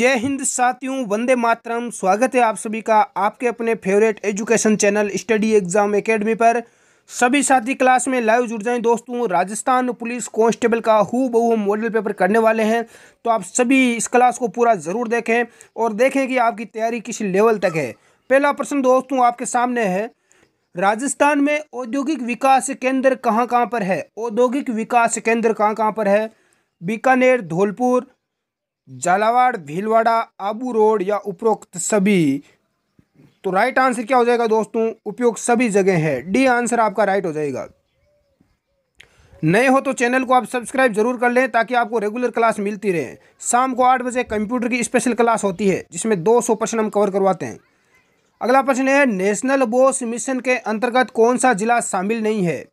जय हिंद साथियों, वंदे मातरम। स्वागत है आप सभी का आपके अपने favourite education channel study exam academy पर। सभी साथी क्लास में लाइव जुड़ जाएँ। दोस्तों, राजस्थान पुलिस कांस्टेबल का हु बहु मॉडल पेपर करने वाले हैं। तो आप सभी इस क्लास को पूरा ज़रूर देखें और देखें कि आपकी तैयारी किस लेवल तक है। पहला प्रश्न दोस्तों आपके सामने है, राजस्थान में औद्योगिक विकास केंद्र कहाँ कहाँ पर है? औद्योगिक विकास केंद्र कहाँ कहाँ पर है? बीकानेर, धौलपुर झालावाड़ भीलवाड़ा, आबू रोड या उपरोक्त सभी। तो राइट आंसर क्या हो जाएगा दोस्तों? उपयुक्त सभी जगह है। डी आंसर आपका राइट हो जाएगा। नए हो तो चैनल को आप सब्सक्राइब ज़रूर कर लें ताकि आपको रेगुलर क्लास मिलती रहे। शाम को आठ बजे कंप्यूटर की स्पेशल क्लास होती है, जिसमें 200 प्रश्न हम कवर करवाते हैं। अगला प्रश्न है नेशनल बोस मिशन के अंतर्गत कौन सा जिला शामिल नहीं है?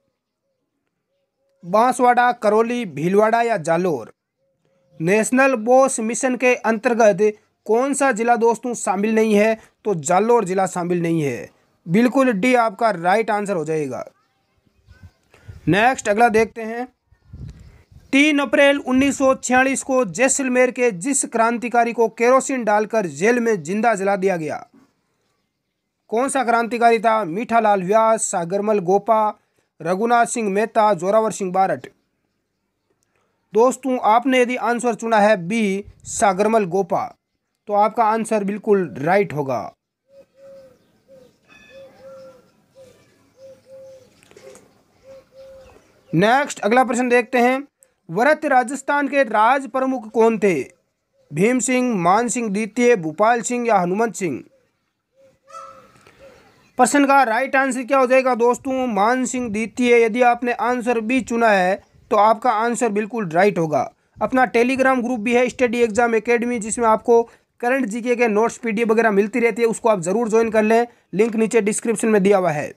बांसवाड़ा, करौली, भीलवाड़ा या जालोर? नेशनल बोस मिशन के अंतर्गत कौन सा जिला दोस्तों शामिल नहीं है? तो जालोर जिला शामिल नहीं है। बिल्कुल डी आपका राइट आंसर हो जाएगा। नेक्स्ट अगला देखते हैं। तीन अप्रैल 1946 को जैसलमेर के जिस क्रांतिकारी को केरोसिन डालकर जेल में ज़िंदा जला दिया गया? कौन सा क्रांतिकारी था? मीठालाल व्यास, सागरमल गोपा, रघुनाथ सिंह मेहता, जोरावर सिंह बारट। दोस्तों आपने यदि आंसर चुना है बी, सागरमल गोपा तो आपका आंसर बिल्कुल राइट होगा। नेक्स्ट, अगला प्रश्न देखते हैं। वरत राजस्थान के राज प्रमुख कौन थे? भीम सिंह, मान सिंह द्वितीय, भूपाल सिंह या हनुमंत सिंह? प्रश्न का राइट आंसर क्या हो जाएगा दोस्तों? मान सिंह द्वितीय, यदि आपने आंसर बी चुना है तो आपका आंसर बिल्कुल राइट होगा। अपना टेलीग्राम ग्रुप भी है स्टडी एग्ज़ाम एकेडमी जिसमें आपको करंट जीके के नोट्स पीडीएफ वगैरह मिलती रहती है, उसको आप ज़रूर ज्वाइन कर लें। लिंक नीचे डिस्क्रिप्शन में दिया हुआ है।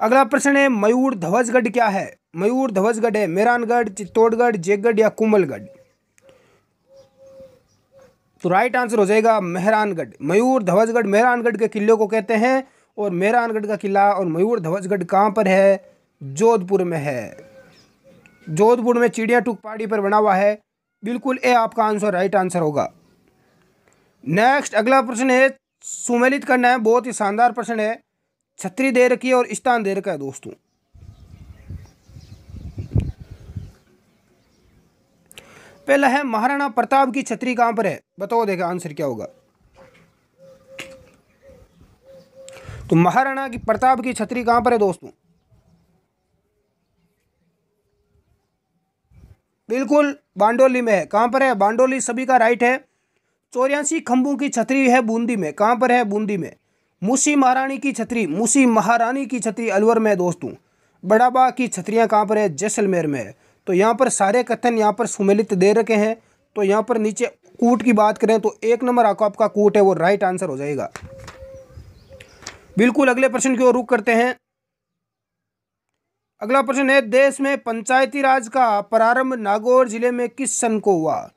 अगला प्रश्न है, मयूर ध्वजगढ़ क्या है? मयूर ध्वजगढ़ है मेहरानगढ़ चित्तौड़गढ़, जेगढ़ या कुमलगढ़ तो राइट आंसर हो जाएगा मेहरानगढ़। मयूर ध्वजगढ़ मेहरानगढ़ के किले को कहते हैं, और मेहरानगढ़ का किला और मयूर ध्वजगढ़ कहाँ पर है? जोधपुर में है। जोधपुर में चिड़िया टुक पहाड़ी पर बना हुआ है। बिल्कुल ए आपका आंसर राइट आंसर होगा। नेक्स्ट अगला प्रश्न है, सुमेलित करना है बहुत ही शानदार प्रश्न है। छतरी दे रखी है और स्थान दे रखा है दोस्तों। पहला है, महाराणा प्रताप की छतरी कहाँ पर है? बताओ, देखा आंसर क्या होगा। तो महाराणा की प्रताप की छतरी कहाँ पर है दोस्तों? बिल्कुल, बांडोली में है। कहाँ पर है? बांडोली सभी का राइट है। चौरासी खंभों की छतरी है बूंदी में। कहाँ पर है बूंदी में? मूसी महारानी की छतरी मूसी महारानी की छतरी अलवर में दोस्तों। बड़ाबा की छतरियाँ कहाँ पर है? जैसलमेर में है। तो यहाँ पर सारे कथन यहाँ पर सुमेलित दे रखे हैं। तो यहाँ पर नीचे कूट की बात करें तो एक नंबर आपको आपका कूट है, वो राइट आंसर हो जाएगा। बिल्कुल, अगले प्रश्न की ओर रुख करते हैं। अगला प्रश्न है, देश में पंचायती राज का प्रारंभ नागौर ज़िले में किस सन को हुआ?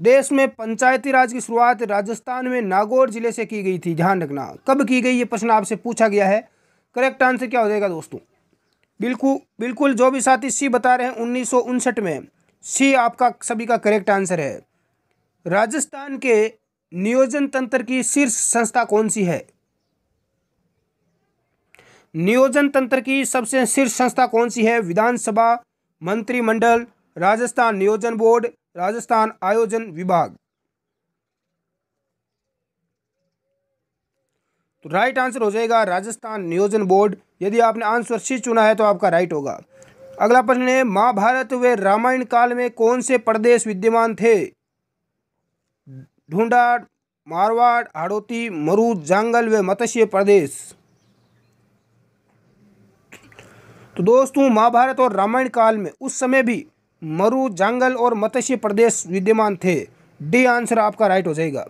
देश में पंचायती राज की शुरुआत राजस्थान में नागौर ज़िले से की गई थी, ध्यान रखना। कब की गई, ये प्रश्न आपसे पूछा गया है। करेक्ट आंसर क्या हो जाएगा दोस्तों? बिल्कुल बिल्कुल जो भी साथी सी बता रहे हैं, उन्नीस सौ उनसठ में, सी आपका, सभी का करेक्ट आंसर है। राजस्थान के नियोजन तंत्र की शीर्ष संस्था कौन सी है? नियोजन तंत्र की सबसे शीर्ष संस्था कौन सी है? विधानसभा, मंत्रिमंडल, राजस्थान नियोजन बोर्ड, राजस्थान आयोजन विभाग। तो राइट आंसर हो जाएगा राजस्थान नियोजन बोर्ड। यदि आपने आंसर सी चुना है तो आपका राइट होगा। अगला प्रश्न है, महाभारत व रामायण काल में कौन से प्रदेश विद्यमान थे? ढूंढा, मारवाड़, हाड़ोती, मरु, जांगल व मत्स्य प्रदेश। तो दोस्तों महाभारत और रामायण काल में। उस समय भी मरु, जंगल और मत्स्य प्रदेश विद्यमान थे। डी आंसर आपका राइट हो जाएगा।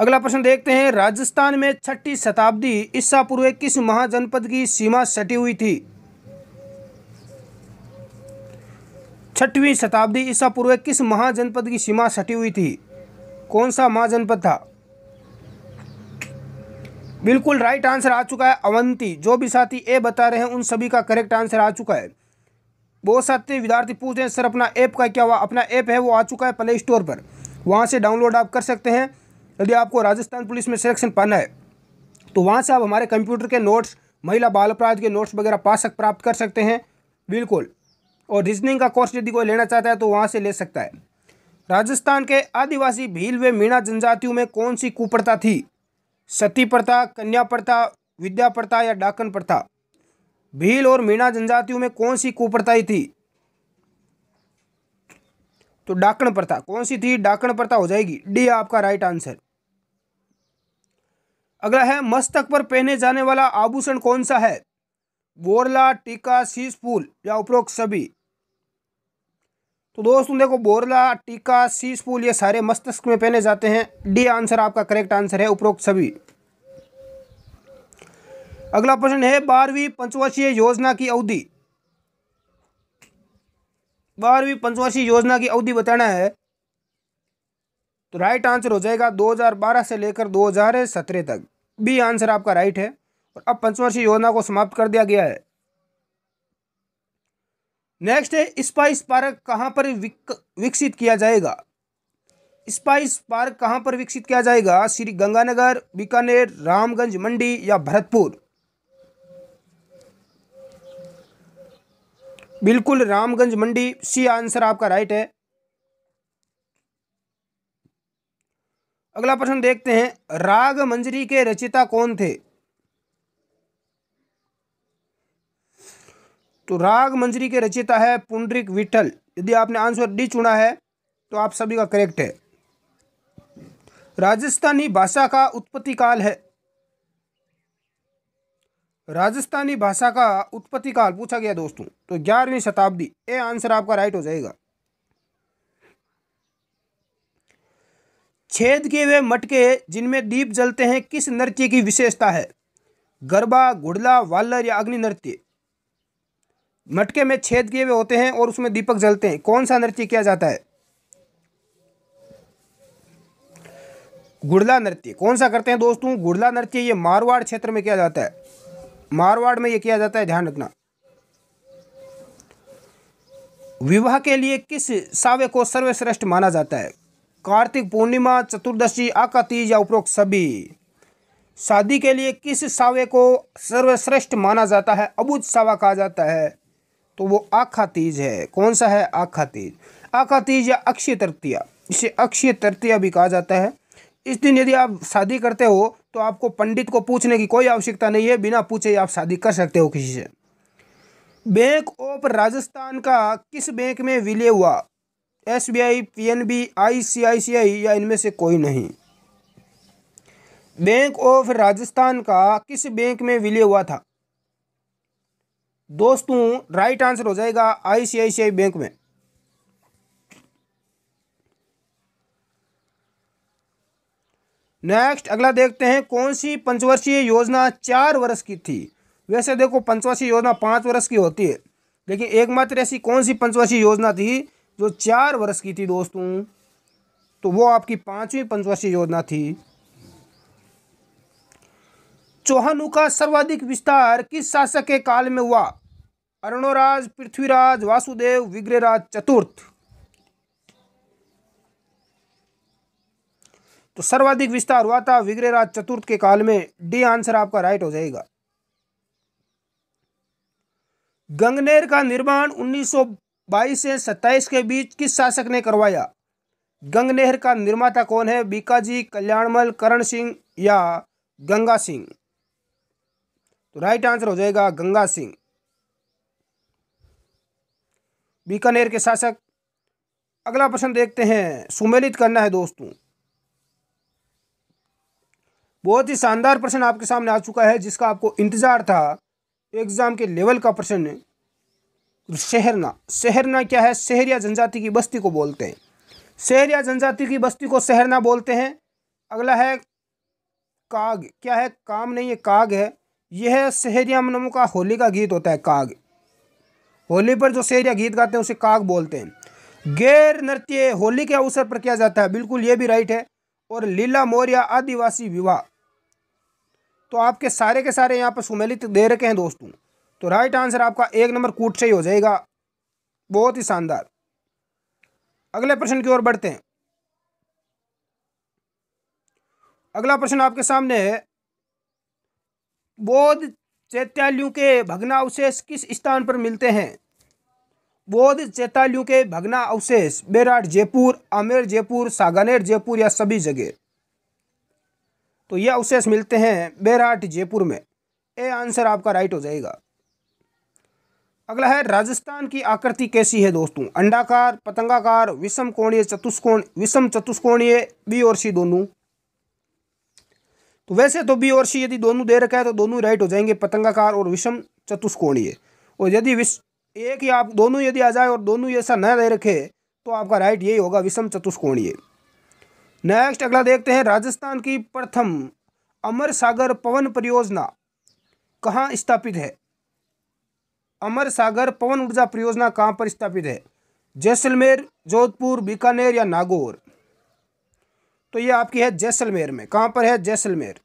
अगला प्रश्न देखते हैं। राजस्थान में छठी शताब्दी ईसा पूर्व किस महाजनपद की सीमा सटी हुई थी। छठवीं शताब्दी ईसा पूर्व किस महाजनपद की सीमा सटी हुई थी। कौन सा महाजनपद था? बिल्कुल राइट आंसर आ चुका है, अवंती। जो भी साथी ए बता रहे हैं, उन सभी का करेक्ट आंसर आ चुका है। बहुत सारे विद्यार्थी पूछ रहे हैं, सर, अपना ऐप का क्या हुआ? अपना ऐप है, वो आ चुका है प्ले स्टोर पर। वहाँ से डाउनलोड आप कर सकते हैं। यदि आपको राजस्थान पुलिस में सिलेक्शन पाना है तो वहाँ से आप हमारे कंप्यूटर के नोट्स महिला बाल अपराध के नोट्स वगैरह पा सक, प्राप्त कर सकते हैं। बिल्कुल। और रीजनिंग का कोर्स यदि कोई लेना चाहता है तो वहाँ से ले सकता है। राजस्थान के आदिवासी भील व मीणा जनजातियों में कौन सी कुप्रथा थी? सती प्रथा, कन्या प्रथा, विद्या प्रथा या डाकन प्रथा। भील और मीणा जनजातियों में कौन सी कुप्रथाई थी? तो डाकण प्रथा, कौन सी थी? डाकण प्रथा हो जाएगी। डी आपका राइट आंसर अगला है, मस्तक पर पहने जाने वाला आभूषण कौन सा है? बोरला, टीका, शीश, फूल या उपरोक्त सभी? तो दोस्तों, देखो, बोरला, टीका फूल, ये सारे मस्तिष्क में पहने जाते हैं। डी आंसर आपका करेक्ट आंसर है, उपरोक्त सभी। अगला प्रश्न है, बारहवीं पंचवर्षीय योजना की अवधि। बारहवीं पंचवर्षीय योजना की अवधि बताना है। तो राइट आंसर हो जाएगा 2012 से लेकर 2017 तक। बी आंसर आपका राइट है। और अब पंचवर्षीय योजना को समाप्त कर दिया गया है। नेक्स्ट है स्पाइस पार्क कहाँ पर विकसित किया जाएगा? स्पाइस पार्क कहाँ पर विकसित किया जाएगा? श्री गंगानगर, बीकानेर, रामगंज मंडी या भरतपुर? बिल्कुल रामगंज मंडी सी आंसर आपका राइट है। अगला प्रश्न देखते हैं, राग मंजरी के रचिता कौन थे? तो राग मंजरी के रचिता है पुंडरिक विठल। यदि आपने आंसर डी चुना है तो आप सभी का करेक्ट है। राजस्थानी भाषा का उत्पत्ति काल है। राजस्थानी भाषा का उत्पत्ति काल पूछा गया दोस्तों तो ग्यारहवीं शताब्दी, ए आंसर आपका राइट हो जाएगा। छेद किए हुए मटके जिनमें दीप जलते हैं, किस नृत्य की विशेषता है? गरबा, घुड़ला, वालर या अग्नि नृत्य? मटके में छेद किए हुए होते हैं और उसमें दीपक जलते हैं। कौन सा नृत्य किया जाता है? गुड़ला नृत्य। कौन सा करते हैं दोस्तों? गुड़ला नृत्य ये मारवाड़ क्षेत्र में किया जाता है। मारवाड़ में ये किया जाता है, ध्यान रखना। विवाह के लिए किस सावे को सर्वश्रेष्ठ माना जाता है? कार्तिक पूर्णिमा, चतुर्दशी, आकातीज या उपरोक्त सभी? शादी के लिए किस सावे को सर्वश्रेष्ठ माना जाता है? अबुझ सावा कहा जाता है। तो वो आखा तीज है। कौन सा है आखा तीज? आखा तीज या अक्षय तृतीया। इसे अक्षय तृतीया भी कहा जाता है। इस दिन यदि आप शादी करते हो तो आपको पंडित को पूछने की कोई आवश्यकता नहीं है। बिना पूछे आप शादी कर सकते हो किसी से। बैंक ऑफ़ राजस्थान का किस बैंक में विलय हुआ? S B I P N B I C I C I या इनमें से कोई नहीं? बैंक ऑफ़ राजस्थान का किस बैंक में विलय हुआ था? दोस्तों राइट आंसर हो जाएगा आई C I C I bank में। नेक्स्ट अगला देखते हैं कौन सी पंचवर्षीय योजना चार वर्ष की थी। वैसे देखो, पंचवर्षीय योजना पाँच वर्ष की होती है, लेकिन एकमात्र ऐसी कौन सी पंचवर्षीय योजना थी जो चार वर्ष की थी दोस्तों? तो वो आपकी पांचवी पंचवर्षीय योजना थी। चौहानों का सर्वाधिक विस्तार किस शासक के काल में हुआ? अरुणोराज, पृथ्वीराज, वासुदेव, विग्रहराज चतुर्थ। तो सर्वाधिक विस्तार हुआ था विग्रहराज चतुर्थ के काल में। डी आंसर आपका राइट हो जाएगा। गंगनेर का निर्माण 1922 से 27 के बीच किस शासक ने करवाया? गंगनेर का निर्माता कौन है? बीकाजी, कल्याणमल, करण सिंह या गंगा सिंह? तो राइट आंसर हो जाएगा गंगा सिंह। बीकानेर के शासक। अगला प्रश्न देखते हैं। सुमेलित करना है दोस्तों। बहुत ही शानदार प्रश्न आपके सामने आ चुका है, जिसका आपको इंतज़ार था एग्ज़ाम के लेवल का प्रश्न। शहरना। शहरना क्या है? शहर या जनजाति की बस्ती को बोलते हैं। शहर या जनजाति की बस्ती को शहरना बोलते हैं। अगला है काग। क्या है? काम नहीं है, काग है। यह शहरिया मनमों का होली का गीत होता है, काग। होली पर जो शेर या गीत गाते हैं, उसे काग बोलते हैं। गैर नृत्य होली के अवसर पर किया जाता है। बिल्कुल ये भी राइट है। और लीला मौर्य आदिवासी विवाह। तो आपके सारे के सारे यहाँ पर सुमेलित दे रखे हैं दोस्तों। तो राइट आंसर आपका एक नंबर कूट से ही हो जाएगा। बहुत ही शानदार। अगले प्रश्न की ओर बढ़ते हैं। अगला प्रश्न आपके सामने है। बौद्ध चैत्यालयों के भग्नावशेष किस स्थान पर मिलते हैं? बौद्ध चैतालियों के भगना अवशेष, बेराट जयपुर, आमेर जयपुर, सागानेर जयपुर या सभी जगह। तो ये अवशेष मिलते हैं बेराट जयपुर में। ए आंसर आपका राइट हो जाएगा। अगला है, राजस्थान की आकृति कैसी है दोस्तों? अंडाकार, पतंगाकार, विषम कोणीय, चतुष्कोण, विषम चतुष्कोणीय, बी और सी दोनों। तो वैसे तो बी और सी यदि दोनों दे रखा है तो दोनों राइट हो जाएँगे, पतंगाकार और विषम चतुष्कोणीय। और यदि एक ही आप, दोनों यदि आ जाए और दोनों ऐसा न दे रखे तो आपका राइट यही होगा, विषम चतुष्कोणीय। नेक्स्ट अगला देखते हैं, राजस्थान की प्रथम अमर सागर पवन परियोजना कहाँ स्थापित है? अमर सागर पवन ऊर्जा परियोजना कहाँ पर स्थापित है? जैसलमेर, जोधपुर, बीकानेर या नागौर? तो ये आपकी है जैसलमेर में। कहाँ पर है? जैसलमेर।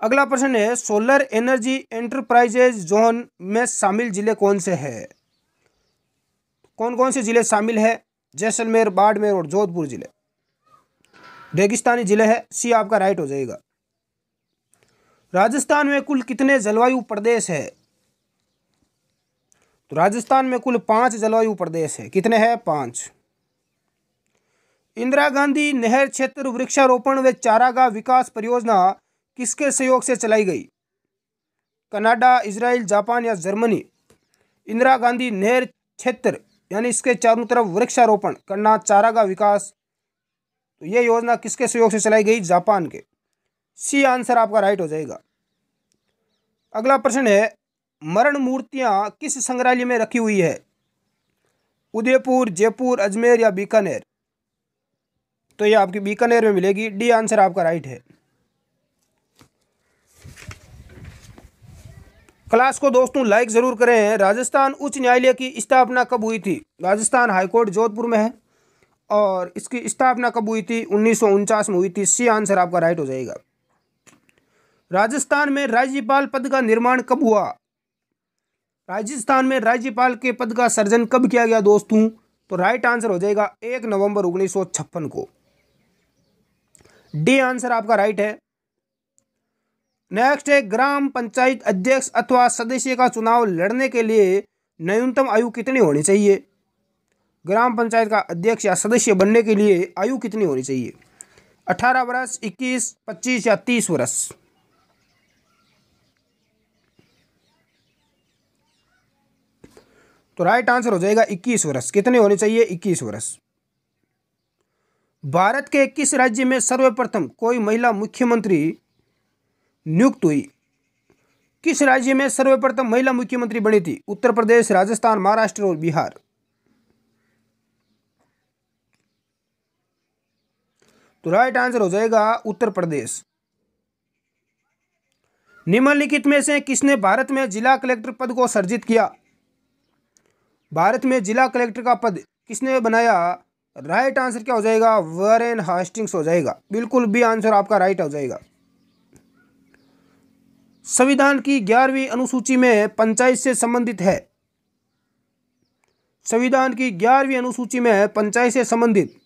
अगला प्रश्न है, सोलर एनर्जी एंटरप्राइजेज जोन में शामिल ज़िले कौन से हैं? कौन कौन से ज़िले शामिल है? जैसलमेर, बाड़मेर और जोधपुर ज़िले। रेगिस्तानी ज़िले है, सी आपका राइट हो जाएगा। राजस्थान में कुल कितने जलवायु प्रदेश है? तो राजस्थान में कुल पाँच जलवायु प्रदेश है। कितने हैं? पाँच। इंदिरा गांधी नहर क्षेत्र वृक्षारोपण व चारागाह विकास परियोजना किसके सहयोग से चलाई गई? कनाडा इसराइल जापान या जर्मनी? इंदिरा गांधी नहर क्षेत्र, यानी इसके चारों तरफ़ वृक्षारोपण करना चारागाह विकास। तो ये योजना किसके सहयोग से चलाई गई? जापान के। सी आंसर आपका राइट हो जाएगा। अगला प्रश्न है, मरण मूर्तियाँ किस संग्रहालय में रखी हुई है? उदयपुर, जयपुर, अजमेर या बीकानेर? तो ये आपकी बीकानेर में मिलेगी। डी आंसर आपका राइट है। क्लास को दोस्तों लाइक ज़रूर करें। राजस्थान उच्च न्यायालय की स्थापना कब हुई थी? राजस्थान हाईकोर्ट जोधपुर में है और इसकी स्थापना कब हुई थी? उन्नीस सौ उनचास में हुई थी। सी आंसर आपका राइट हो जाएगा। राजस्थान में राज्यपाल पद का निर्माण कब हुआ? राजस्थान में राज्यपाल के पद का सर्जन कब किया गया दोस्तों? तो राइट आंसर हो जाएगा एक नवंबर उन्नीस सौ छप्पन को। डी आंसर आपका राइट है। नेक्स्ट है, ग्राम पंचायत अध्यक्ष अथवा सदस्य का चुनाव लड़ने के लिए न्यूनतम आयु कितनी होनी चाहिए? ग्राम पंचायत का अध्यक्ष या सदस्य बनने के लिए आयु कितनी होनी चाहिए? अठारह वर्ष इक्कीस, पच्चीस या तीस वर्ष तो राइट आंसर हो जाएगा इक्कीस वर्ष कितने होने चाहिए? इक्कीस वर्ष भारत के किस राज्य में सर्वप्रथम कोई महिला मुख्यमंत्री नियुक्त हुई। किस राज्य में सर्वप्रथम महिला मुख्यमंत्री बनी थी? उत्तर प्रदेश, राजस्थान, महाराष्ट्र और बिहार। तो राइट आंसर हो जाएगा उत्तर प्रदेश। निम्नलिखित में से किसने भारत में जिला कलेक्टर पद को सर्जित किया? भारत में जिला कलेक्टर का पद किसने बनाया? राइट आंसर क्या हो जाएगा? वरेन हास्टिंग्स हो जाएगा। बिल्कुल भी आंसर आपका राइट हो जाएगा। संविधान की ग्यारहवीं अनुसूची में पंचायत से संबंधित है। संविधान की ग्यारहवीं अनुसूची में पंचायत से संबंधित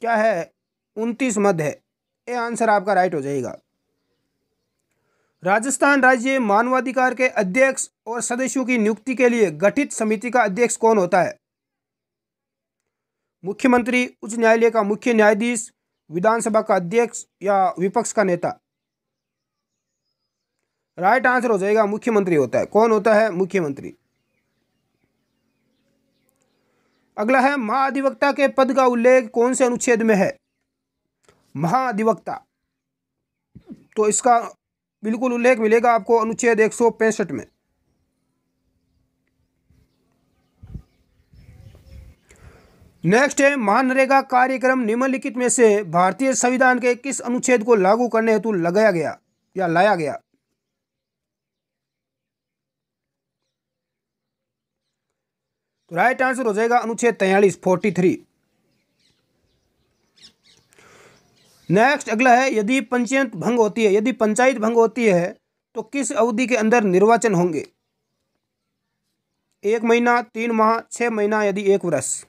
क्या है? उनतीस मद है। ये आंसर आपका राइट हो जाएगा। राजस्थान राज्य मानवाधिकार के अध्यक्ष और सदस्यों की नियुक्ति के लिए गठित समिति का अध्यक्ष कौन होता है? मुख्यमंत्री, उच्च न्यायालय का मुख्य न्यायाधीश, विधानसभा का अध्यक्ष या विपक्ष का नेता? राइट आंसर हो जाएगा, मुख्यमंत्री होता है। कौन होता है? मुख्यमंत्री। अगला है, महाधिवक्ता के पद का उल्लेख कौन से अनुच्छेद में है? महाधिवक्ता। तो इसका बिल्कुल उल्लेख मिलेगा आपको अनुच्छेद एक सौ पैंसठ में। नेक्स्ट है महानरेगा कार्यक्रम निम्नलिखित में से भारतीय संविधान के किस अनुच्छेद को लागू करने हेतु लगाया गया या लाया गया? तो राइट आंसर हो जाएगा अनुच्छेद तैयलीस फोर्टी थ्री नेक्स्ट अगला है, यदि पंचायत भंग होती है, यदि पंचायत भंग होती है तो किस अवधि के अंदर निर्वाचन होंगे? एक महीना, तीन माह छः महीना, यदि एक वर्ष।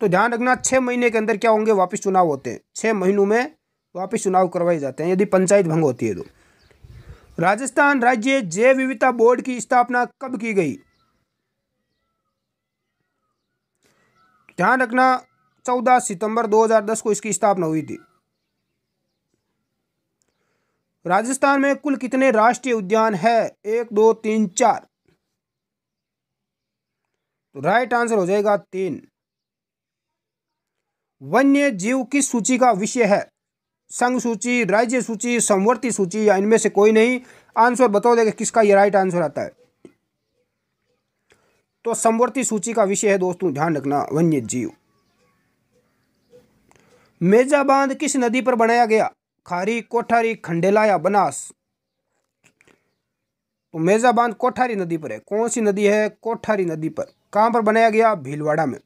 तो ध्यान रखना छः महीने के अंदर क्या होंगे? वापस चुनाव होते हैं। छः महीनों में वापस चुनाव करवाए जाते हैं, यदि पंचायत भंग होती है तो। राजस्थान राज्य जैव विविधता बोर्ड की स्थापना कब की गई? ध्यान रखना, चौदह सितंबर 2010 को इसकी स्थापना हुई थी। राजस्थान में कुल कितने राष्ट्रीय उद्यान है? एक, दो, तीन, चार। तो राइट आंसर हो जाएगा तीन। वन्य जीव किस सूची का विषय है। संघ सूची, राज्य सूची संवर्ती सूची या इनमें से कोई नहीं। आंसर बताओ देगा किसका ये राइट आंसर आता है। तो संवर्ती सूची का विषय है दोस्तों, ध्यान रखना, वन्य जीव। मेजा बाँध किस नदी पर बनाया गया? खारी, कोठारी, खंडेला या बनास? तो मेजा बाँध कोठारी नदी पर है। कौन सी नदी है? कोठारी नदी पर। कहाँ पर बनाया गया? भीलवाड़ा में।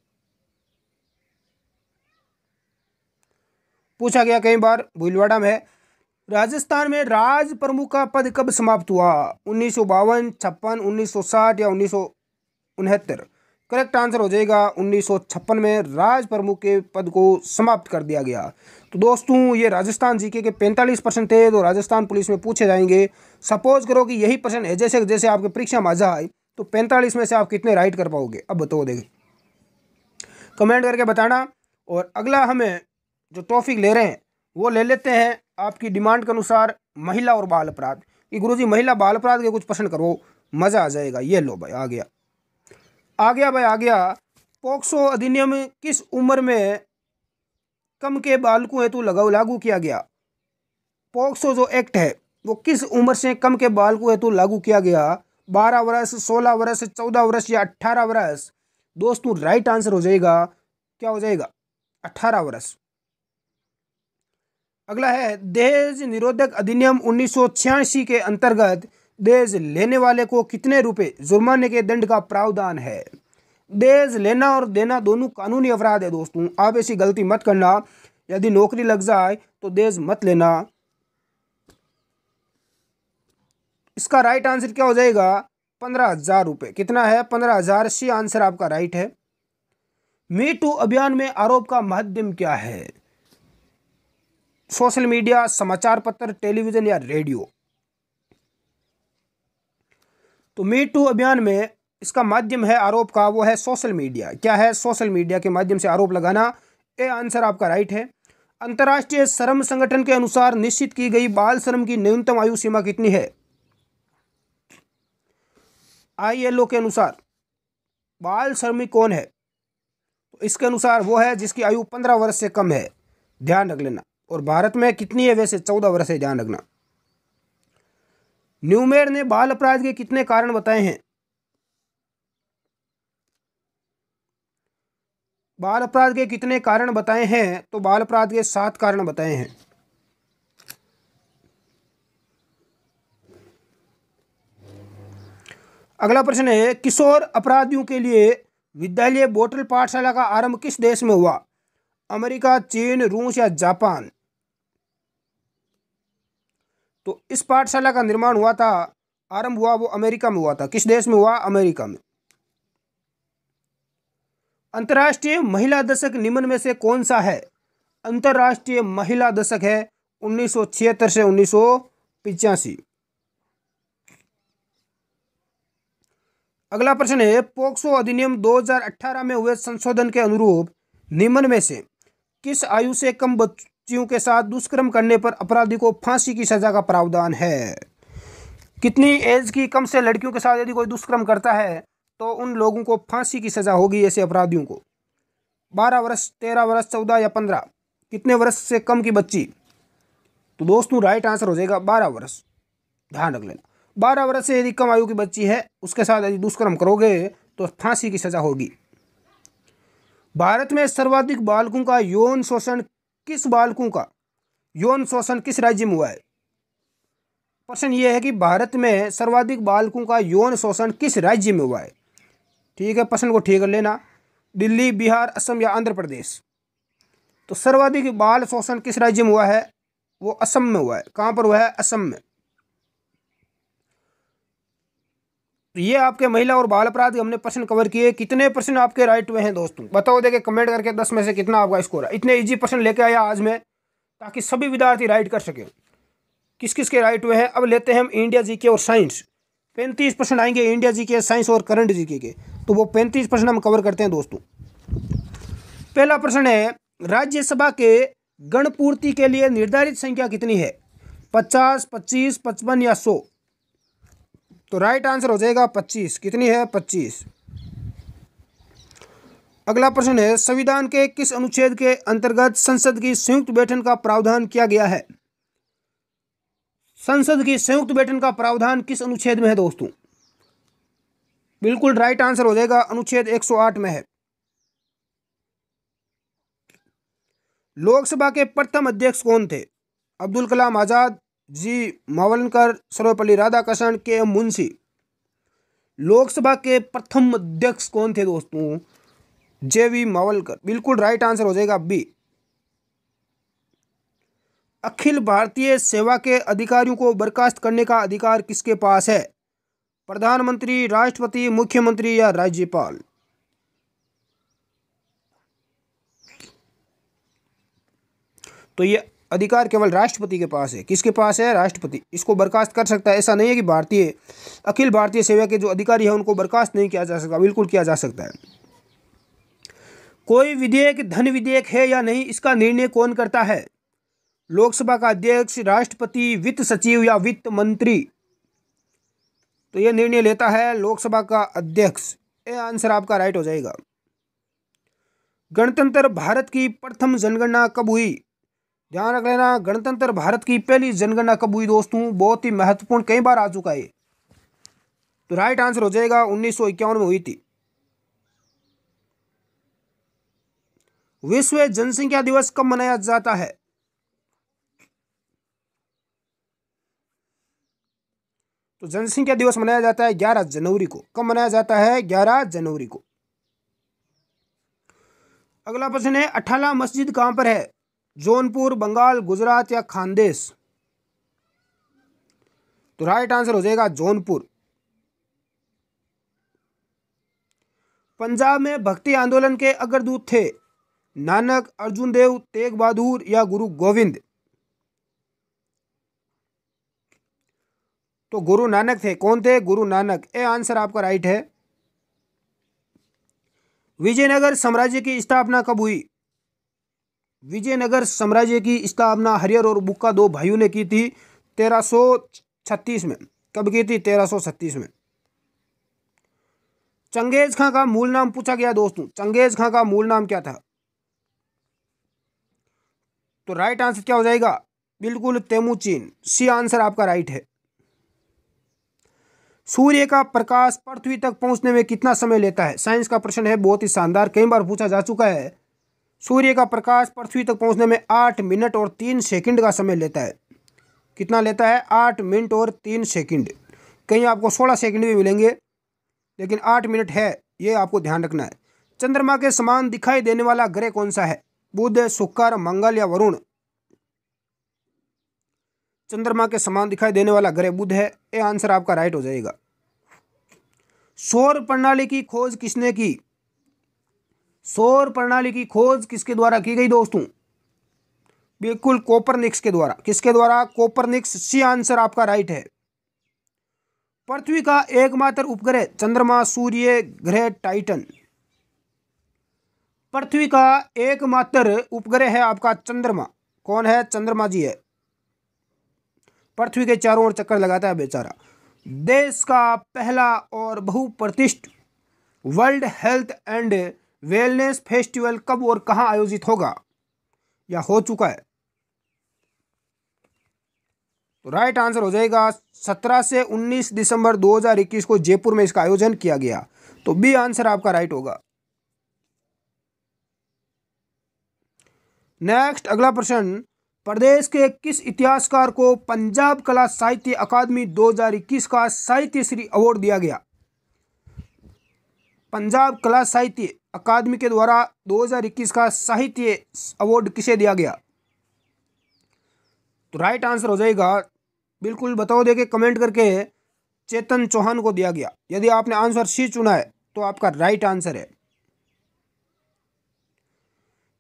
पूछा गया कई बार, भीलवाड़ा में। राजस्थान में राज प्रमुख का पद कब समाप्त हुआ? उन्नीस सौ बावन, छप्पन, उन्नीस सौ साठ या उन्नीस सौ उनहत्तर? करेक्ट आंसर हो जाएगा उन्नीस सौ छप्पन में राज प्रमुख के पद को समाप्त कर दिया गया। तो दोस्तों, ये राजस्थान जीके के पैंतालीस परसेंट थे तो राजस्थान पुलिस में पूछे जाएँगे। सपोज़ करो कि यही परसेंट है, जैसे जैसे आपके परीक्षा में आजा आए तो पैंतालीस में से आप कितने राइट कर पाओगे? अब बताओ देंगे कमेंट करके बताना। और अगला हमें जो टॉपिक ले रहे हैं, वो ले लेते हैं आपकी डिमांड के अनुसार महिला और बाल अपराध। कि गुरुजी, महिला बाल अपराध के कुछ प्रश्न करो, मज़ा आ जाएगा। ये लो भाई, आ गया। आ गया भाई, आ गया। पोक्सो अधिनियम किस उम्र में कम के बालकों हेतु लगाओ लागू किया गया? पोक्सो जो एक्ट है, वो किस उम्र से कम के बालकों हेतु लागू किया गया? बारह वर्ष, सोलह वर्ष, चौदह वर्ष या अट्ठारह वर्ष? दोस्तों राइट आंसर हो जाएगा। क्या हो जाएगा? अट्ठारह वर्ष। अगला है, दहेज निरोधक अधिनियम उन्नीस सौ छियासी के अंतर्गत दहेज लेने वाले को कितने रुपए जुर्माने के दंड का प्रावधान है? दहेज लेना और देना दोनों कानूनी अपराध है दोस्तों। आप ऐसी गलती मत करना। यदि नौकरी लग जाए तो दहेज मत लेना। इसका राइट आंसर क्या हो जाएगा? पंद्रह हज़ार रुपये कितना है? पंद्रह हज़ार। सी आंसर आपका राइट है। मी टू अभियान में आरोप का माध्यम क्या है? सोशल मीडिया, समाचार पत्र, टेलीविज़न या रेडियो। तो मी टू अभियान में इसका माध्यम है आरोप का, वो है सोशल मीडिया। क्या है सोशल मीडिया के माध्यम से आरोप लगाना? ए आंसर आपका राइट है। अंतर्राष्ट्रीय श्रम संगठन के अनुसार निश्चित की गई बाल श्रम की न्यूनतम आयु सीमा कितनी है? आईएलओ के अनुसार, बाल श्रमिक कौन है? तो इसके अनुसार वो है जिसकी आयु पंद्रह वर्ष से कम है। ध्यान रख लेना। और भारत में कितनी है वैसे चौदह वर्ष है, ध्यान रखना। न्यूमेर ने बाल अपराध के कितने कारण बताए हैं? बाल अपराध के कितने कारण बताए हैं तो बाल अपराध के सात कारण बताए हैं। अगला प्रश्न है, किशोर अपराधियों के लिए विद्यालय बोटल पाठशाला का आरंभ किस देश में हुआ? अमेरिका, चीन, रूस या जापान? तो इस पाठशाला का निर्माण हुआ था, आरंभ हुआ वो अमेरिका में हुआ था। किस देश में हुआ? अमेरिका में। अंतर्राष्ट्रीय महिला दशक निम्न में से कौन सा है? अंतर्राष्ट्रीय महिला दशक है उन्नीस सौ छिहत्तर से उन्नीस अगला प्रश्न है, पोक्सो अधिनियम 2018 में हुए संशोधन के अनुरूप निम्न में से किस आयु से कम बच्चियों के साथ दुष्कर्म करने पर अपराधी को फांसी की सजा का प्रावधान है। कितनी एज की कम से लड़कियों के साथ यदि कोई दुष्कर्म करता है तो उन लोगों को फांसी की सजा होगी ऐसे अपराधियों को। बारह वर्ष, तेरह वर्ष, चौदह या पंद्रह, कितने वर्ष से कम की बच्ची? तो दोस्तों राइट आंसर हो जाएगा बारह वर्ष। ध्यान रख लेना। बारह वर्ष से यदि कम आयु की बच्ची है, उसके साथ यदि दुष्कर्म करोगे तो फांसी की सजा होगी। भारत में सर्वाधिक बालकों का यौन शोषण किस बालकों का? यौन शोषण किस राज्य में हुआ है? प्रश्न ये है कि भारत में सर्वाधिक बालकों का यौन शोषण किस राज्य में हुआ है? ठीक है, प्रश्न को ठीक कर लेना। दिल्ली, बिहार, असम या आंध्र प्रदेश? तो सर्वाधिक बाल शोषण किस राज्य में हुआ है? वो असम में हुआ है। कहाँ पर हुआ है? असम में तो ये आपके महिला और बाल अपराध हमने प्रश्न कवर किए। कितने प्रश्न आपके राइट हुए हैं दोस्तों? बताओ, देखे कमेंट करके दस में से कितना आपका स्कोर है। इतने इजी प्रश्न लेके आया आज मैं, ताकि सभी विद्यार्थी राइट कर सके। किस किस के राइट हुए हैं? अब लेते हैं हम इंडिया जी और साइंस पैंतीस प्रश्न आएँगे इंडिया जी के साइंस और करंट जी के। तो वो पैंतीस प्रश्न हम कवर करते हैं दोस्तों। पहला प्रश्न है, राज्यसभा के गणपूर्ति के लिए निर्धारित संख्या कितनी है? पचास, पच्चीस, पचपन या सौ? तो राइट आंसर हो जाएगा पच्चीस। कितनी है? पच्चीस। अगला प्रश्न है, संविधान के किस अनुच्छेद के अंतर्गत संसद की संयुक्त बैठक का प्रावधान किया गया है? संसद की संयुक्त बैठक का प्रावधान किस अनुच्छेद में है दोस्तों? बिल्कुल राइट आंसर हो जाएगा, अनुच्छेद 108 में है। लोकसभा के प्रथम अध्यक्ष कौन थे? अब्दुल कलाम आज़ाद जी मावलकर सर्वपल्ली राधाकृष्ण के एम मुंशी। लोकसभा के प्रथम अध्यक्ष कौन थे दोस्तों? जे वी मावलकर बिल्कुल राइट आंसर हो जाएगा बी अखिल भारतीय सेवा के अधिकारियों को बर्खास्त करने का अधिकार किसके पास है? प्रधानमंत्री, राष्ट्रपति, मुख्यमंत्री या राज्यपाल? तो ये अधिकार केवल राष्ट्रपति के पास है। किसके पास है? राष्ट्रपति। इसको बर्खास्त कर सकता है। ऐसा नहीं है कि भारतीय, अखिल भारतीय सेवा के जो अधिकारी हैं, उनको बर्खास्त नहीं किया जा सकता, बिल्कुल किया जा सकता है। कोई विधेयक धन विधेयक है या नहीं, इसका निर्णय कौन करता है? लोकसभा का अध्यक्ष, राष्ट्रपति, वित्त सचिव या वित्त मंत्री? तो यह निर्णय लेता है लोकसभा का अध्यक्ष। ये आंसर आपका राइट हो जाएगा। गणतंत्र भारत की प्रथम जनगणना कब हुई? ध्यान रख लेना, गणतंत्र भारत की पहली जनगणना कब हुई दोस्तों? बहुत ही महत्वपूर्ण, कई बार आ चुका है। तो राइट आंसर हो जाएगा, उन्नीस सौ इक्यावन में हुई थी। विश्व जनसंख्या दिवस कब मनाया जाता है? तो जनसंख्या दिवस मनाया जाता है ग्यारह जनवरी को। कब मनाया जाता है? ग्यारह जनवरी को। अगला प्रश्न है, अठाला मस्जिद कहाँ पर है? जौनपुर, बंगाल, गुजरात या खानदेश? तो राइट आंसर हो जाएगा जौनपुर। पंजाब में भक्ति आंदोलन के अग्रदूत थे नानक अर्जुन देव, तेग बहादुर या गुरु गोविंद। तो गुरु नानक थे। कौन थे? गुरु नानक। ए आंसर आपका राइट है। विजयनगर साम्राज्य की स्थापना कब हुई? विजयनगर साम्राज्य की स्थापना हरियर और बुक्का दो भाइयों ने की थी तेरह सौ छत्तीस में। कब की थी? तेरह सौ छत्तीस में। चंगेज खां का मूल नाम पूछा गया दोस्तों। चंगेज खां का मूल नाम क्या था? तो राइट आंसर क्या हो जाएगा? बिल्कुल तेमुचीन सी आंसर आपका राइट है। सूर्य का प्रकाश पृथ्वी तक पहुँचने में कितना समय लेता है? साइंस का प्रश्न है, बहुत ही शानदार। कई बार पूछा जा चुका है सूर्य का प्रकाश पृथ्वी तक पहुँचने में आठ मिनट और तीन सेकंड का समय लेता है। कितना लेता है? आठ मिनट और तीन सेकंड। कहीं आपको सोलह सेकंड भी मिलेंगे, लेकिन आठ मिनट है, ये आपको ध्यान रखना है। चंद्रमा के समान दिखाई देने वाला ग्रह कौन सा है? बुध, शुक्र, मंगल या वरुण? चंद्रमा के समान दिखाई देने वाला ग्रह बुध है, ये आंसर आपका राइट हो जाएगा। सौर प्रणाली की खोज किसने की? सौर प्रणाली की खोज किसके द्वारा की गई दोस्तों? बिल्कुल कोपरनिक्स के द्वारा। किसके द्वारा? कोपरनिक्स सी आंसर आपका राइट है। पृथ्वी का एकमात्र उपग्रह चंद्रमा, सूर्य, ग्रह, टाइटन। पृथ्वी का एकमात्र उपग्रह है आपका चंद्रमा। कौन है? चंद्रमा जी है। पृथ्वी के चारों ओर चक्कर लगाता है बेचारा। देश का पहला और बहुप्रतिष्ठ world health and wellness festival कब और कहाँ आयोजित होगा? या हो चुका है? तो राइट आंसर हो जाएगा 17 से 19 दिसंबर 2021 को जयपुर में इसका आयोजन किया गया। तो बी आंसर आपका राइट होगा। नेक्स्ट अगला प्रश्न। प्रदेश के किस इतिहासकार को पंजाब कला साहित्य अकादमी 2021 का साहित्य श्री अवार्ड दिया गया? पंजाब कला साहित्य अकादमी के द्वारा 2021 का साहित्य अवार्ड किसे दिया गया? तो राइट आंसर हो जाएगा, बिल्कुल बताओ देखे कमेंट करके चेतन चौहान को दिया गया। यदि आपने आंसर सी चुना है तो आपका राइट आंसर है।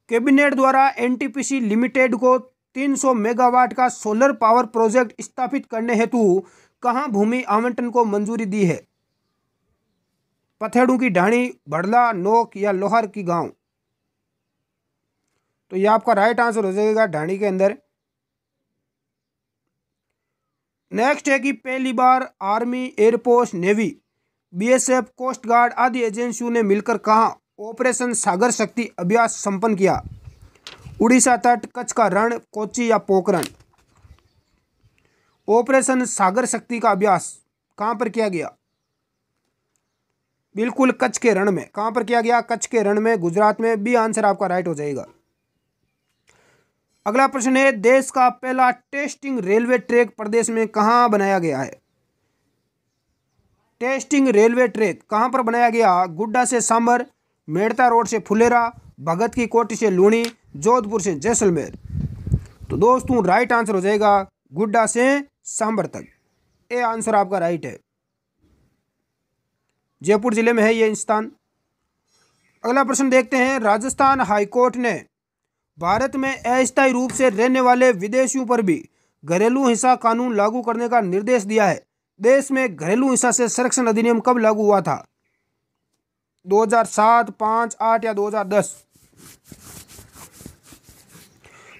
कैबिनेट द्वारा एनटीपीसी लिमिटेड को 300 मेगावाट का सोलर पावर प्रोजेक्ट स्थापित करने हेतु कहाँ भूमि आवंटन को मंजूरी दी है? पथेड़ू की ढाणी भड़ला नोक या लोहर की गाँव। तो ये आपका राइट आंसर हो जाएगा ढाणी के अंदर। नेक्स्ट है कि पहली बार army air force navy BSF coast guard आदि एजेंसियों ने मिलकर कहा ऑपरेशन सागर शक्ति अभ्यास संपन्न किया। उड़ीसा तट, कच्छ का रण कोची या पोखरण। ऑपरेशन सागर शक्ति का अभ्यास कहाँ पर किया गया? बिल्कुल कच्छ के रण में। कहाँ पर किया गया? कच्छ के रण में। गुजरात में। बी आंसर आपका राइट हो जाएगा। अगला प्रश्न है, देश का पहला टेस्टिंग रेलवे ट्रैक प्रदेश में कहाँ बनाया गया है? टेस्टिंग रेलवे ट्रैक कहाँ पर बनाया गया? गुड्डा से सांबर मेड़ता रोड से फुलेरा, भगत की कोटी से लूणी, जोधपुर से जैसलमेर। तो दोस्तों, राइट आंसर हो जाएगा गुड्डा से सांबर तक। ए आंसर आपका राइट है। जयपुर ज़िले में है ये स्थान। अगला प्रश्न देखते हैं। राजस्थान हाईकोर्ट ने भारत में अस्थायी रूप से रहने वाले विदेशियों पर भी घरेलू हिंसा कानून लागू करने का निर्देश दिया है। देश में घरेलू हिंसा से संरक्षण अधिनियम कब लागू हुआ था? 2007, 5, 8 या 2010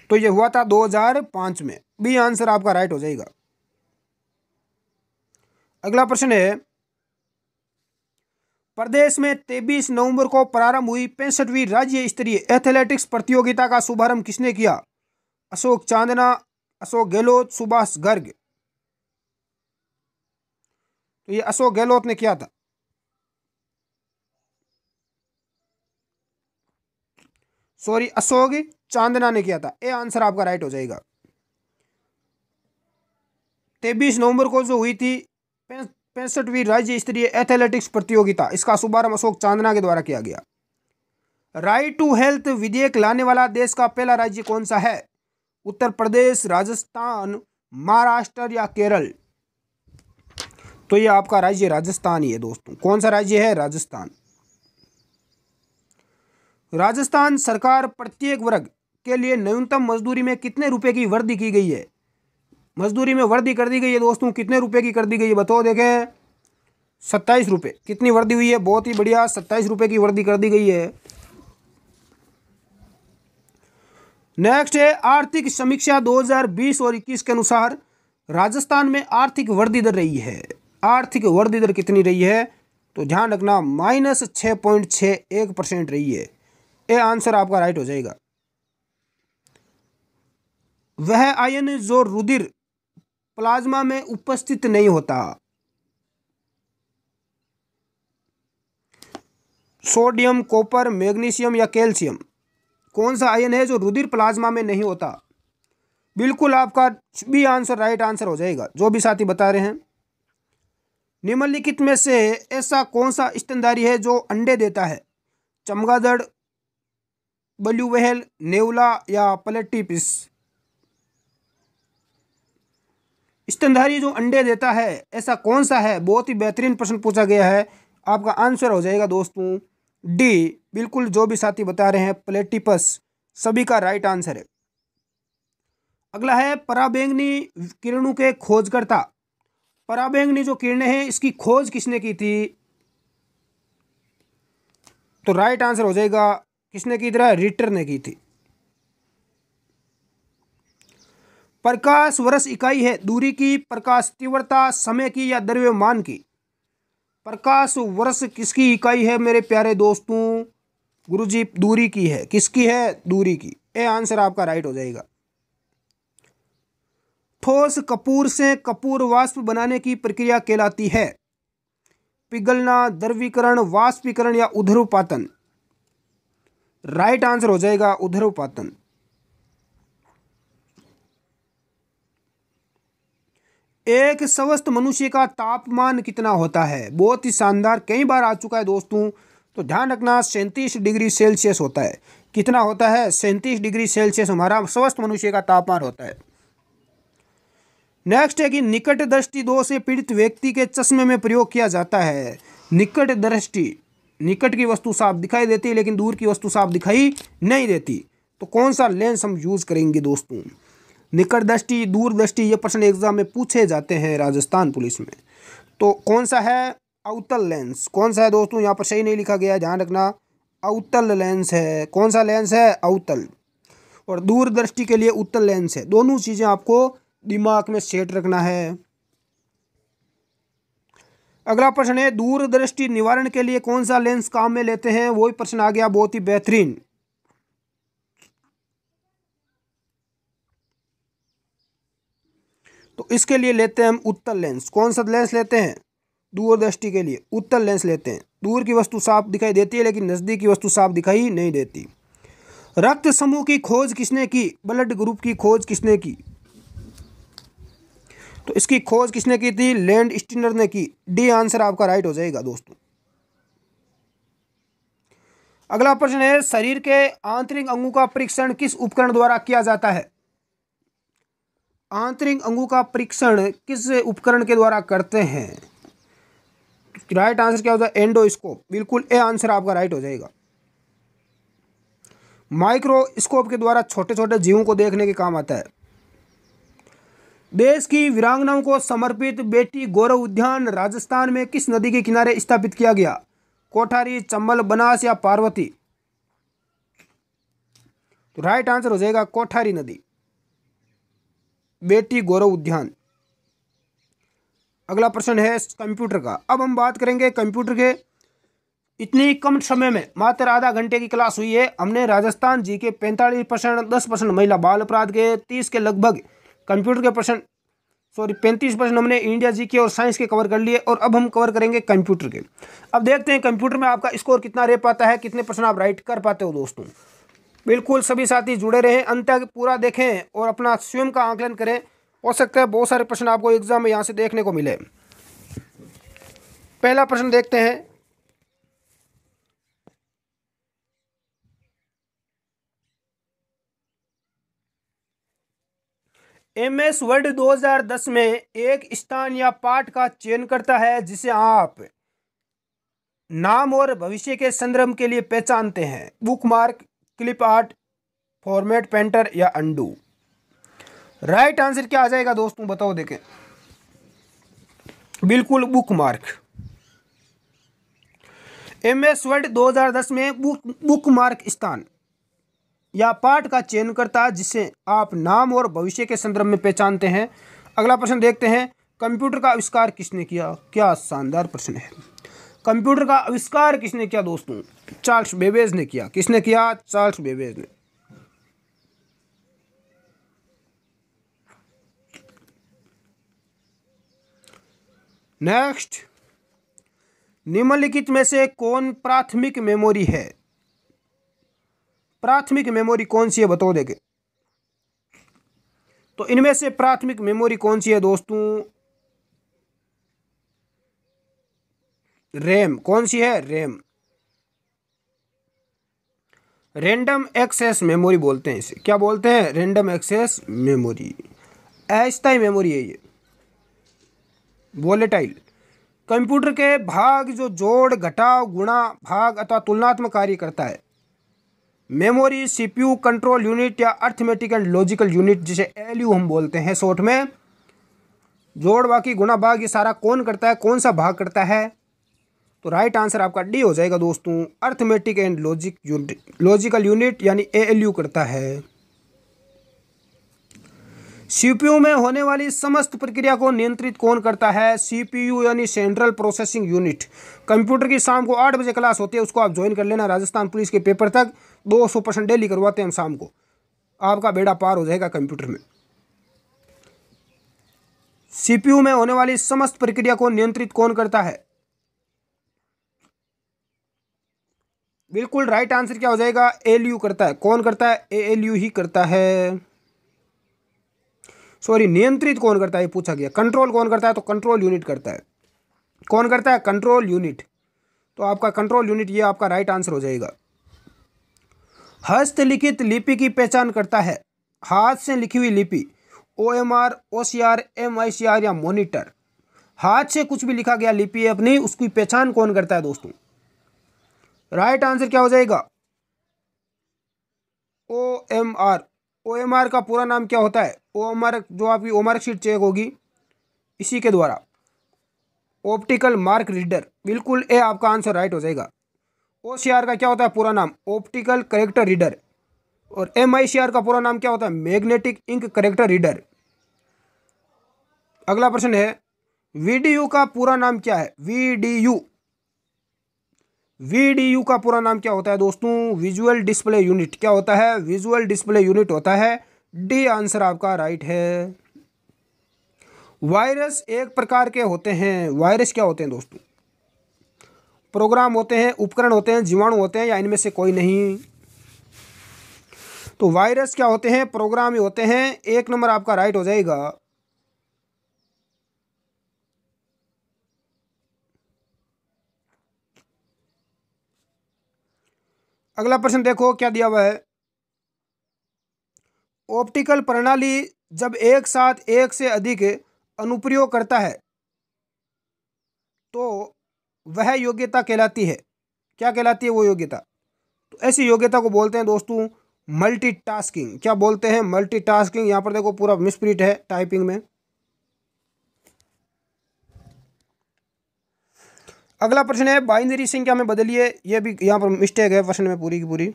तो ये हुआ था 2005 में। बी आंसर आपका राइट हो जाएगा। अगला प्रश्न है प्रदेश में 23 नवंबर को प्रारंभ हुई पैंसठवीं राज्य स्तरीय एथलेटिक्स प्रतियोगिता का शुभारंभ किसने किया? अशोक चांदना, अशोक गहलोत, सुभाष गर्ग। तो ये अशोक गहलोत ने किया था। सॉरी, अशोक चांदना ने किया था। ए आंसर आपका राइट हो जाएगा। तेईस नवंबर को जो हुई थी पैंसठवीं राज्य स्तरीय एथलेटिक्स प्रतियोगिता, इसका शुभारंभ अशोक चांदना के द्वारा किया गया। राइट टू हेल्थ विधेयक लाने वाला देश का पहला राज्य कौन सा है? उत्तर प्रदेश, राजस्थान, महाराष्ट्र या केरल? तो ये आपका राज्य राजस्थान ही है दोस्तों। कौन सा राज्य है? राजस्थान। राजस्थान सरकार प्रत्येक वर्ग के लिए न्यूनतम मजदूरी में कितने रुपए की वृद्धि की गई है? मजदूरी में वृद्धि कर दी गई है दोस्तों, कितने रुपए की कर दी गई है बताओ, देखें। सत्ताईस रुपये कितनी वृद्धि हुई है, बहुत ही बढ़िया, सत्ताईस रुपये की वृद्धि कर दी गई है। नेक्स्ट है, आर्थिक समीक्षा 2020 और 21 के अनुसार राजस्थान में आर्थिक वृद्धि दर रही है। आर्थिक वृद्धि दर कितनी रही है? तो ध्यान रखना, माइनस छः पॉइंट छः एक परसेंट रही है। ये आंसर आपका राइट हो जाएगा। वह आयन जो रुधिर प्लाज्मा में उपस्थित नहीं होता। सोडियम, कॉपर, मैग्नीशियम या कैल्शियम, कौन सा आयन है जो रुधिर प्लाज्मा में नहीं होता? बिल्कुल आपका भी आंसर राइट आंसर हो जाएगा, जो भी साथी बता रहे हैं। निम्नलिखित में से ऐसा कौन सा स्तनधारी है जो अंडे देता है? चमगादड़ बल्यूवेहल नेवला या पलेटिपिस? स्तनधारी जो अंडे देता है, ऐसा कौन सा है? बहुत ही बेहतरीन प्रश्न पूछा गया है। आपका आंसर हो जाएगा दोस्तों, डी, बिल्कुल जो भी साथी बता रहे हैं, प्लेटिपस। सभी का राइट आंसर है। अगला है, पराबैंगनी किरणों के खोजकर्ता। पराबेंगनी जो किरणें हैं, इसकी खोज किसने की थी? तो राइट आंसर हो जाएगा, किसने की तरह? रिटर ने की थी। प्रकाश वर्ष इकाई है, दूरी की, प्रकाश तीव्रता, समय की या द्रव्यमान की। प्रकाश वर्ष किसकी इकाई है मेरे प्यारे दोस्तों? गुरुजी, दूरी की है। किसकी है? दूरी की। ए, आंसर आपका राइट हो जाएगा। ठोस कपूर से कपूर वाष्प बनाने की प्रक्रिया कहलाती है। पिघलना, द्रवीकरण, वाष्पीकरण या उधरुपातन राइट आंसर हो जाएगा उधरुपातन एक स्वस्थ मनुष्य का तापमान कितना होता है? बहुत ही शानदार। कई बार आ चुका है दोस्तों तो ध्यान रखना, सैंतीस डिग्री सेल्सियस होता है। कितना होता है? सैंतीस डिग्री सेल्सियस हमारा स्वस्थ मनुष्य का तापमान होता है। नेक्स्ट है कि निकट दृष्टि दोष से पीड़ित व्यक्ति के चश्मे में प्रयोग किया जाता है। निकट दृष्टि, निकट की वस्तु साफ़ दिखाई देती है लेकिन दूर की वस्तु साफ़ दिखाई नहीं देती। तो कौन सा लेंस हम यूज़ करेंगे दोस्तों? निकट दृष्टि दूर दृष्टि ये प्रश्न एग्ज़ाम में पूछे जाते हैं राजस्थान पुलिस में। तो कौन सा है अवतल लेंस कौन सा है दोस्तों, यहाँ पर सही नहीं लिखा गया ध्यान रखना। अवतल लेंस है। कौन सा लेंस है? अवतल। और दूरदृष्टि के लिए उत्तल लेंस है। दोनों चीज़ें आपको दिमाग में सेट रखना है। अगला प्रश्न है दूरदृष्टि निवारण के लिए कौन सा लेंस काम में लेते हैं? वही प्रश्न आ गया, बहुत ही बेहतरीन। तो इसके लिए लेते हैं हम उत्तल लेंस। कौन सा लेंस लेते हैं? दूरदृष्टि के लिए उत्तल लेंस लेते हैं। दूर की वस्तु साफ़ दिखाई देती है, लेकिन नज़दीक की वस्तु साफ़ दिखाई नहीं देती। रक्त समूह की खोज किसने की? ब्लड ग्रुप की खोज किसने की? तो इसकी खोज किसने की थी? लैंड स्टिनर ने की। डी आंसर आपका राइट हो जाएगा दोस्तों। अगला प्रश्न है, शरीर के आंतरिक अंगों का परीक्षण किस उपकरण द्वारा किया जाता है? आंतरिक अंगों का परीक्षण किस उपकरण के द्वारा करते हैं? राइट आंसर क्या होता है? एंडोस्कोप बिल्कुल ए आंसर आपका राइट हो जाएगा। माइक्रोस्कोप के द्वारा छोटे छोटे जीवों को देखने के काम आता है। देश की वीरांगनाओं को समर्पित बेटी गौरव उद्यान राजस्थान में किस नदी के किनारे स्थापित किया गया? कोठारी, चंबल, बनास या पार्वती? तो राइट आंसर हो जाएगा कोठारी नदी। बेटी गौरव उद्यान। अगला प्रश्न है कंप्यूटर का। अब हम बात करेंगे कंप्यूटर के। इतनी कम समय में मात्र आधा घंटे की क्लास हुई है। हमने राजस्थान जी के पैंतालीस परसेंट दस परसेंट महिला बाल अपराध के तीस के लगभग कंप्यूटर के प्रश्न, सॉरी, पैंतीस परसेंट हमने इंडिया जी के और साइंस के कवर कर लिए और अब हम कवर करेंगे कंप्यूटर के। अब देखते हैं कंप्यूटर में आपका स्कोर कितना रह पाता है, कितने परसेंट आप राइट कर पाते हो दोस्तों। बिल्कुल सभी साथी जुड़े रहें, अंत तक पूरा देखें और अपना स्वयं का आंकलन करें। हो सकता है बहुत सारे प्रश्न आपको एग्ज़ाम में यहाँ से देखने को मिले। पहला प्रश्न देखते हैं। एम एस वर्ड 2010 में एक स्थान या पाठ का चयन करता है जिसे आप नाम और भविष्य के संदर्भ के लिए पहचानते हैं। Bookmark clip art, format painter या अंडू? राइट आंसर क्या आ जाएगा दोस्तों? बताओ, देखें। बिल्कुल bookmark M S Word 2010 में बुक बुक मार्क स्थान। या पाठ का चयन करता, जिसे आप नाम और भविष्य के संदर्भ में पहचानते हैं। अगला प्रश्न देखते हैं, कंप्यूटर का आविष्कार किसने किया? क्या शानदार प्रश्न है। कंप्यूटर का आविष्कार किसने किया दोस्तों? चार्ल्स बेबेज ने किया। किसने किया? चार्ल्स बेबेज ने। नेक्स्ट निम्नलिखित में से कौन प्राथमिक मेमोरी है? प्राथमिक मेमोरी कौन सी है बताओ देखे। तो इनमें से प्राथमिक मेमोरी कौन सी है दोस्तों? रैम कौन सी है? रैम रैंडम एक्सेस मेमोरी बोलते हैं इसे। क्या बोलते हैं? रेंडम एक्सेस मेमोरी अस्थायी मेमोरी है ये। वोलेटाइल कंप्यूटर के भाग जो जोड़, घटाव, गुणा, भाग अथवा तुलनात्मक कार्य करता है। मेमोरी सीपीयू कंट्रोल यूनिट या अर्थमेटिक एंड लॉजिकल यूनिट जिसे एलयू हम बोलते हैं शॉर्ट में। जोड़, बाकी, गुणा, भाग, ये सारा कौन करता है? कौन सा भाग करता है? तो राइट आंसर आपका डी हो जाएगा दोस्तों। Arithmetic and logic logical unit यानी ए करता है। सीपीयू में होने वाली समस्त प्रक्रिया को नियंत्रित कौन करता है? सीपीयू यानी सेंट्रल प्रोसेसिंग यूनिट कंप्यूटर की शाम को आठ बजे क्लास होती है, उसको आप ज्वाइन कर लेना। राजस्थान पुलिस के पेपर तक दो सौ परसेंट डेली करवाते हैं हम शाम को। आपका बेड़ा पार हो जाएगा कंप्यूटर में। सीपीयू में होने वाली समस्त प्रक्रिया को नियंत्रित कौन करता है? बिल्कुल राइट आंसर क्या हो जाएगा? एल यू करता है। कौन करता है? ए एल यू ही करता है। सॉरी नियंत्रित कौन करता है? पूछा गया। कंट्रोल कौन करता है? तो कंट्रोल यूनिट करता है। कौन करता है? कंट्रोल यूनिट तो आपका कंट्रोल यूनिट ये आपका राइट आंसर हो जाएगा। हस्तलिखित लिपि की पहचान करता है। हाथ से लिखी हुई लिपि। O M R O C R M I C R या मोनिटर हाथ से कुछ भी लिखा गया लिपि है अपनी, उसकी पहचान कौन करता है दोस्तों? राइट आंसर क्या हो जाएगा? O M R O M R का पूरा नाम क्या होता है? ओ एम आर जो आपकी ओ मार्क शीट चेक होगी, इसी के द्वारा। ऑप्टिकल मार्क रीडर बिल्कुल ए आपका आंसर राइट हो जाएगा। ओ सी आर का क्या होता है? पूरा नाम। ऑप्टिकल करेक्टर रीडर और एम आई सी आर का पूरा नाम क्या होता है? मैग्नेटिक इंक करेक्टर रीडर अगला प्रश्न है वी डी यू का पूरा नाम क्या है? वीडीयू वीडीयू का पूरा नाम क्या होता है दोस्तों? विजुअल डिस्प्ले यूनिट क्या होता है? विजुअल डिस्प्ले यूनिट होता है। डी आंसर आपका राइट है। वायरस एक प्रकार के होते हैं। वायरस क्या होते हैं दोस्तों? प्रोग्राम होते हैं, उपकरण होते हैं, जीवाणु होते हैं या इनमें से कोई नहीं। तो वायरस क्या होते हैं? प्रोग्राम ही होते हैं। एक नंबर आपका राइट हो जाएगा। अगला प्रश्न देखो, क्या दिया हुआ है? ऑप्टिकल प्रणाली जब एक साथ एक से अधिक अनुप्रयोग करता है तो वह योग्यता कहलाती है। क्या कहलाती है वो योग्यता? तो ऐसी योग्यता को बोलते हैं दोस्तों मल्टीटास्किंग क्या बोलते हैं मल्टीटास्किंग यहाँ पर देखो पूरा मिसप्रिंट है टाइपिंग में। अगला प्रश्न है, बाइनरी संख्या में बदलिए, ये भी यहाँ पर मिस्टेक है, प्रश्न में पूरी की पूरी।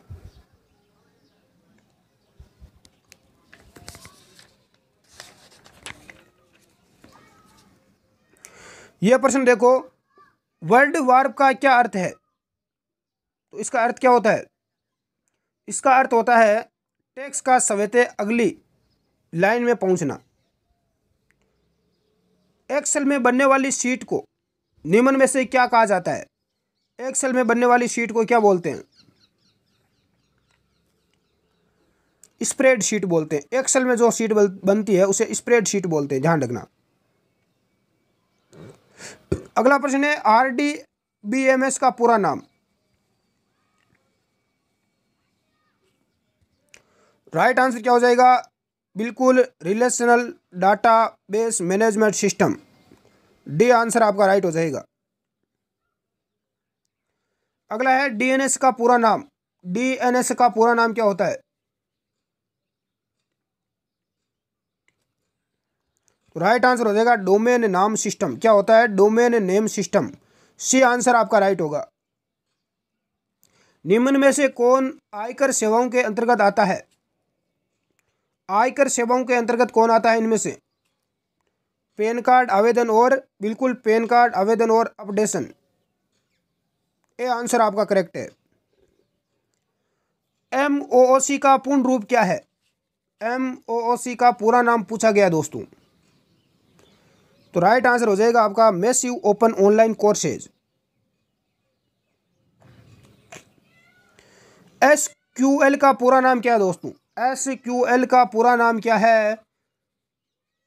यह प्रश्न देखो, वर्ल्ड वार्प का क्या अर्थ है? तो इसका अर्थ क्या होता है? इसका अर्थ होता है, टैक्स का सवेते अगली लाइन में पहुँचना। एक्सेल में बनने वाली सीट को निम्न में से क्या कहा जाता है? एक्सेल में बनने वाली शीट को क्या बोलते हैं? स्प्रेड शीट बोलते हैं। एक्सेल में जो शीट बनती है, उसे स्प्रेड शीट बोलते हैं। ध्यान रखना। अगला प्रश्न है R D B M S का पूरा नाम। राइट आंसर क्या हो जाएगा? बिल्कुल relational database management system D answer आपका राइट हो जाएगा। अगला है डीएनएस का पूरा नाम। डीएनएस का पूरा नाम क्या होता है? तो राइट आंसर हो जाएगा डोमेन नाम सिस्टम। क्या होता है? Domain name system. C answer आपका राइट होगा। निम्न में से कौन आयकर सेवाओं के अंतर्गत आता है? आयकर सेवाओं के अंतर्गत कौन आता है इनमें से? पैन कार्ड आवेदन और, बिल्कुल पैन कार्ड आवेदन और अपडेशन। ये आंसर आपका करेक्ट है। एम ओ ओ सी का पूर्ण रूप क्या है? एम ओ ओ सी का पूरा नाम पूछा गया दोस्तों। तो राइट आंसर हो जाएगा आपका massive open online courses S Q L का पूरा नाम क्या है दोस्तों? एस क्यू एल का पूरा नाम क्या है?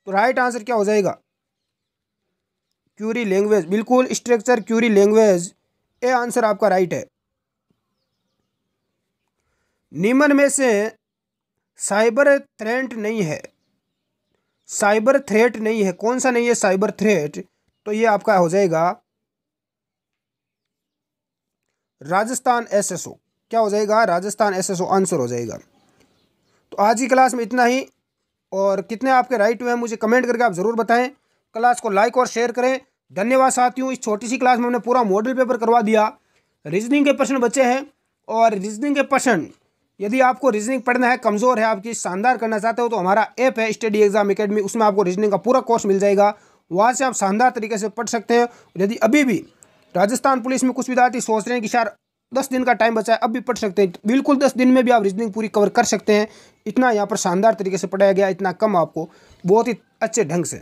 तो राइट आंसर क्या हो जाएगा? क्यूरी लैंग्वेज बिल्कुल structure query language A answer आपका राइट है। निम्न में से साइबर थ्रेट नहीं है। साइबर थ्रेट नहीं है। कौन सा नहीं है साइबर थ्रेट तो ये आपका हो जाएगा राजस्थान एसएसओ क्या हो जाएगा? राजस्थान एसएसओ आंसर हो जाएगा। तो आज की क्लास में इतना ही। और कितने आपके राइट हुए हैं, मुझे कमेंट करके आप ज़रूर बताएँ। क्लास को लाइक और शेयर करें। धन्यवाद साथियों, इस छोटी सी क्लास में हमने पूरा मॉडल पेपर करवा दिया। रीजनिंग के प्रश्न बचे हैं और रीजनिंग के प्रश्न, यदि आपको रीजनिंग पढ़ना है, कमज़ोर है, आपकी शानदार करना चाहते हो तो हमारा ऐप है स्टडी एग्ज़ाम अकेडमी उसमें आपको रीजनिंग का पूरा कोर्स मिल जाएगा। वहाँ से आप शानदार तरीके से पढ़ सकते हैं। यदि अभी भी राजस्थान पुलिस में कुछ विद्यार्थी सोच रहे हैं कि शार दस दिन का टाइम बचा है, अब भी पढ़ सकते हैं। बिल्कुल दस दिन में भी आप रीजनिंग पूरी कवर कर सकते हैं। इतना यहाँ पर शानदार तरीके से पढ़ाया गया, इतना कम आपको, बहुत ही अच्छे ढंग से।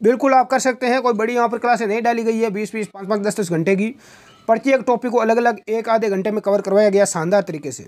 बिल्कुल आप कर सकते हैं, कोई बड़ी यहाँ पर क्लासें नहीं डाली गई है, बीस बीस, पाँच पाँच, दस दस घंटे की। प्रत्येक टॉपिक को अलग अलग एक आधे घंटे में कवर करवाया गया, शानदार तरीके से।